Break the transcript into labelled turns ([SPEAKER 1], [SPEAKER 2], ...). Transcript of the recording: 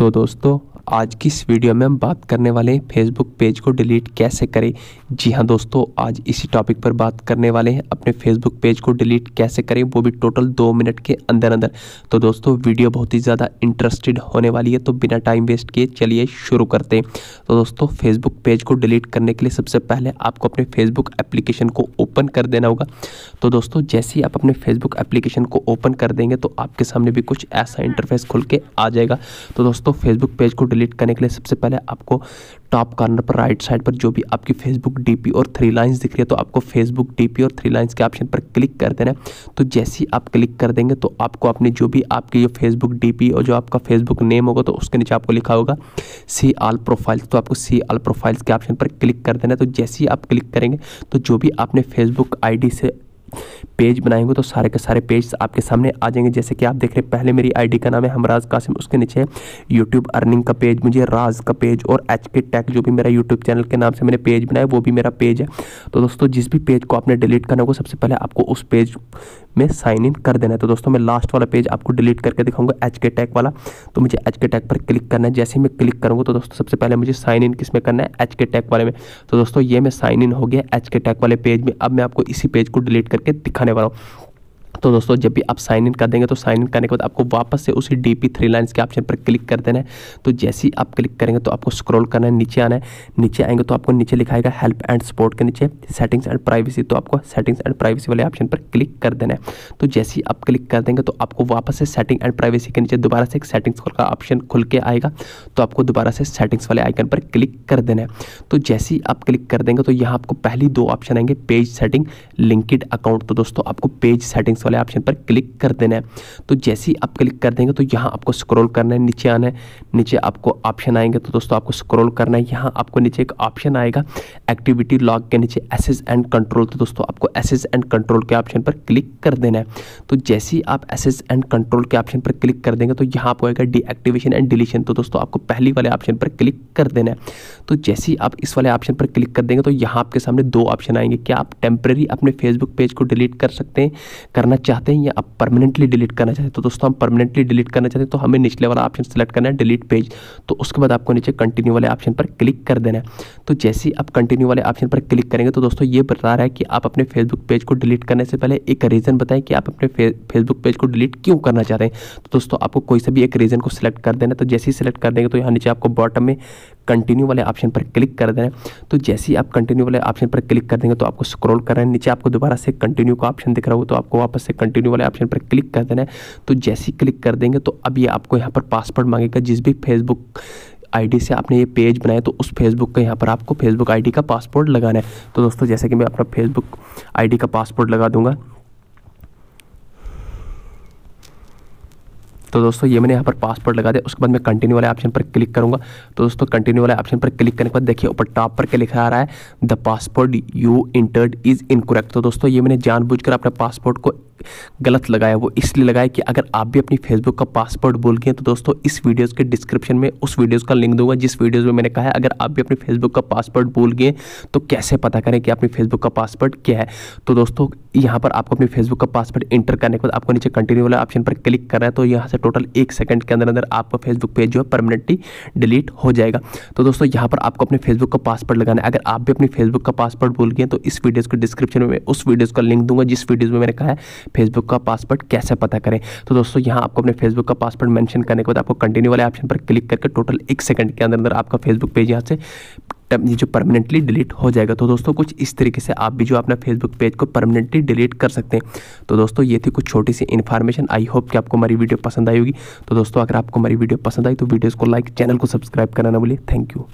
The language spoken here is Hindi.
[SPEAKER 1] तो दोस्तों आज की इस वीडियो में हम बात करने वाले हैं फेसबुक पेज को डिलीट कैसे करें? जी हाँ दोस्तों, आज इसी टॉपिक पर बात करने वाले हैं। अपने फेसबुक पेज को डिलीट कैसे करें? वो भी टोटल दो मिनट के अंदर अंदर। तो दोस्तों, वीडियो बहुत ही ज़्यादा इंटरेस्टेड होने वाली है तो बिना टाइम वेस्ट किए चलिए शुरू करते हैं। तो दोस्तों फेसबुक पेज को डिलीट करने के लिए सबसे पहले आपको अपने फेसबुक एप्लीकेशन को ओपन कर देना होगा। तो दोस्तों, जैसे ही आप अपने फेसबुक एप्लीकेशन को ओपन कर देंगे तो आपके सामने भी कुछ ऐसा इंटरफेस खुल के आ जाएगा। तो दोस्तों फेसबुक पेज को डिलीट करने के लिए सबसे पहले आपको टॉप कॉर्नर पर राइट साइड पर जो भी आपकी फेसबुक डीपी और थ्री लाइंस दिख रही है तो आपको फेसबुक डीपी और थ्री लाइंस के ऑप्शन पर क्लिक कर देना है। तो जैसे ही आप क्लिक कर देंगे तो आपको अपनी जो भी आपकी जो फेसबुक डीपी और जो आपका फेसबुक नेम होगा तो उसके नीचे आपको लिखा होगा सी आल प्रोफाइल्स तो आपको सी आल प्रोफाइल्स के ऑप्शन पर क्लिक कर देना तो जैसे ही आप क्लिक करेंगे तो जो भी आपने फेसबुक आई से पेज बनाएँगे तो सारे के सारे पेज आपके सामने आ जाएँगे। जैसे कि आप देख रहे हैं, पहले मेरी आईडी का नाम है हमराज कासिम, उसके नीचे यूट्यूब अर्निंग का पेज, मुझे राज का पेज और एच के टैक जो भी मेरा यूट्यूब चैनल के नाम से मैंने पेज बनाया, वो भी मेरा पेज है। तो दोस्तों, जिस भी पेज को आपने डिलीट करना होगा, सबसे पहले आपको उस पेज में साइन इन कर देना है। तो दोस्तों, मैं लास्ट वाला पेज आपको डिलीट करके दिखाऊँगा एच के टैग वाला। तो मुझे एच के टैग पर क्लिक करना है। जैसे ही मैं क्लिक करूँगा तो दोस्तों, सबसे पहले मुझे साइन इन किसमें करना है? एच के टैग वाले में। तो दोस्तों, ये मैं साइन इन हो गया एच के टैग वाले पेज में। अब मैं आपको इसी पेज को डिलीट करके दिखाने वाला हूँ। तो दोस्तों, जब भी आप साइन इन कर देंगे तो साइन इन करने के बाद आपको वापस से उसी डी पी थ्री लाइन्स के ऑप्शन पर क्लिक कर देना है। तो जैसे ही आप क्लिक करेंगे तो आपको स्क्रॉल करना है, नीचे आना है। नीचे आएँगे तो आपको नीचे लिखाएगा हेल्प एंड सपोर्ट के नीचे सेटिंग्स एंड प्राइवेसी तो आपको सेटिंग्स एंड प्राइवेसी वाले ऑप्शन पर क्लिक कर देना है। तो जैसे ही आप क्लिक कर देंगे तो आपको वापस से सेटिंग एंड प्राइवेसी के नीचे दोबारा से एक सेटिंग्स का ऑप्शन खुल के आएगा। तो आपको दोबारा से सेटिंग्स वाले आइकन पर क्लिक कर देना है। तो जैसे ही आप क्लिक कर देंगे तो यहाँ आपको पहली दो ऑप्शन आएँगे पेज सेटिंग लिंकड अकाउंट तो दोस्तों, आपको पेज सेटिंग्स वाले ऑप्शन पर क्लिक कर देना है। तो जैसे ही आप क्लिक कर देंगे तो यहाँ आपको स्क्रॉल करना है, नीचे आना है। नीचे आपको ऑप्शन आएँगे तो दोस्तों आपको स्क्रॉल करना है। यहाँ आपको नीचे एक ऑप्शन आएगा एक्टिविटी लॉग के नीचे एसेस एंड कंट्रोल तो दोस्तों आपको एसेस एंड कंट्रोल के ऑप्शन पर क्लिक कर देना है। तो जैसे ही आप एसेस एंड कंट्रोल के ऑप्शन पर क्लिक कर देंगे तो यहाँ आपको आएगा डीएक्टिवेशन एंड डिलीशन तो दोस्तों आपको पहली वाले ऑप्शन पर क्लिक कर देना है। तो जैसे ही आप इस वाले ऑप्शन पर क्लिक कर देंगे तो यहाँ आपके सामने दो ऑप्शन आएँगे। क्या आप टेम्प्रेरी अपने फेसबुक पेज को डिलीट कर सकते हैं? करना चाहते हैं या आप परमानेंटली डिलीट करना चाहते हैं? तो दोस्तों, हम परमानेंटली डिलीट करना चाहते हैं तो हमें निचले वाला ऑप्शन सेलेक्ट करना है डिलीट पेज तो उसके बाद आपको नीचे कंटिन्यू वाले ऑप्शन पर क्लिक कर देना है। तो जैसे ही आप कंटिन्यू वाले ऑप्शन पर क्लिक करेंगे तो दोस्तों ये बता रहा है कि आप अपने फेसबुक पेज को डिलीट करने से पहले एक रीज़न बताएँ कि आप अपने फेसबुक पेज को डिलीट क्यों करना चाहते हैं। तो दोस्तों आपको कोई सा भी एक रीज़न को सिलेक्ट कर देना तो जैसे ही सिलेक्ट कर देंगे तो यहाँ नीचे आपको बॉटम में कंटिन्यू वाले ऑप्शन पर क्लिक कर देना तो जैसे ही आप कंटिन्यू वाले ऑप्शन पर क्लिक कर देंगे तो आपको स्क्रॉल कर रहे हैं, नीचे आपको दोबारा से कंटिन्यू का ऑप्शन दिख रहा हो तो आपको वापस से कंटिन्यू वाले ऑप्शन पर क्लिक कर देना है। तो जैसे ही क्लिक कर देंगे तो अब ये आपको यहाँ पर पासवर्ड मांगेगा, जिस भी फेसबुक आईडी से आपने ये पेज बनाया तो उस फेसबुक का यहाँ पर आपको फेसबुक आईडी का पासपोर्ट लगाना है। तो दोस्तों, जैसे कि मैं अपना फेसबुक आईडी का पासपोर्ट लगा दूँगा। तो दोस्तों, ये मैंने यहाँ पर पासपोर्ट लगा दिया। उसके बाद मैं कंटिन्यू वाले ऑप्शन पर क्लिक करूँगा। तो दोस्तों कंटिन्यू वाले ऑप्शन पर क्लिक करने के बाद देखिए, ऊपर टॉप पर क्या लिखा आ रहा है the passport you entered is incorrect तो दोस्तों, ये मैंने जानबूझकर अपने पासपोर्ट को गलत लगाया, वो इसलिए लगाया कि अगर आप भी अपनी फेसबुक का पासवर्ड भूल गए तो दोस्तों इस वीडियोज़ के डिस्क्रिप्शन में, उस वीडियोज़ का लिंक दूँगा, जिस वीडियोज़ में मैंने कहा है, अगर आप भी अपनी फेसबुक का पासवर्ड भूल गए तो कैसे पता करें कि अपनी फेसबुक का पासवर्ड क्या है? तो दोस्तों, यहाँ पर आपको अपनी फेसबुक का पासवर्ड इंटर करने के बाद, आपको नीचे कंटिन्यू वाला ऑप्शन पर क्लिक करना है तो यहाँ से टोटल एक सेकंड के अंदर अंदर आपका फेसबुक पेज जो है परमानेंटली डिलीट हो जाएगा। तो दोस्तों, यहाँ पर आपको अपने फेसबुक का पासवर्ड लगाना है। अगर आप भी अपनी फेसबुक का पासवर्ड भूल गए तो इस वीडियोज़ के डिस्क्रिप्शन में, उस वीडियोज़ का लिंक दूँगा, जिस वीडियोज़ में मैंने कहा है फेसबुक का पासवर्ड कैसे पता करें? तो दोस्तों, यहाँ आपको अपने फेसबुक का पासवर्ड मैंशन करने के बाद आपको कंटिन्यू वाले ऑप्शन पर क्लिक करके टोटल एक सेकंड के अंदर अंदर आपका फेसबुक पेज यहाँ से ये जो परमानेंटली डिलीट हो जाएगा। तो दोस्तों, कुछ इस तरीके से आप भी जो अपना फेसबुक पेज को परमानेंटली डिलीट कर सकते हैं। तो दोस्तों, ये थी कुछ छोटी सी इन्फॉर्मेशन आई होप कि आपको हमारी वीडियो पसंद आई होगी। तो दोस्तों, अगर आपको हमारी वीडियो पसंद आई तो वीडियोज़ को लाइक चैनल को सब्सक्राइब करना ना भूलिए। Thank you